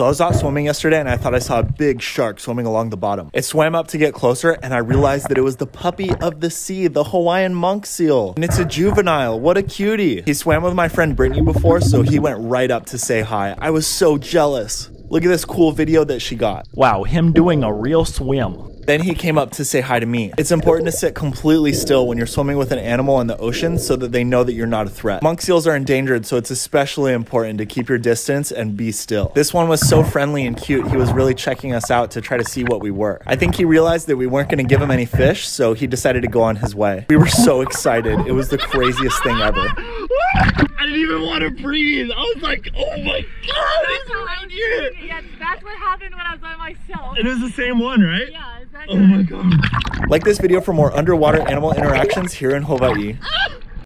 So I was out swimming yesterday and I thought I saw a big shark swimming along the bottom. It swam up to get closer and I realized that it was the puppy of the sea, the Hawaiian monk seal. And it's a juvenile. What a cutie. He swam with my friend Brittany before, so he went right up to say hi. I was so jealous. Look at this cool video that she got. Wow, him doing a real swim. Then he came up to say hi to me. It's important to sit completely still when you're swimming with an animal in the ocean so that they know that you're not a threat. Monk seals are endangered, so it's especially important to keep your distance and be still. This one was so friendly and cute, he was really checking us out to try to see what we were. I think he realized that we weren't going to give him any fish, so he decided to go on his way. We were so excited. It was the craziest thing ever. I didn't even want to breathe. I was like, oh my god, That's around here. Yeah, that's what happened when I was by myself. It was the same one, right? Yeah, exactly. Oh my god. Like this video for more underwater animal interactions here in Hawaii.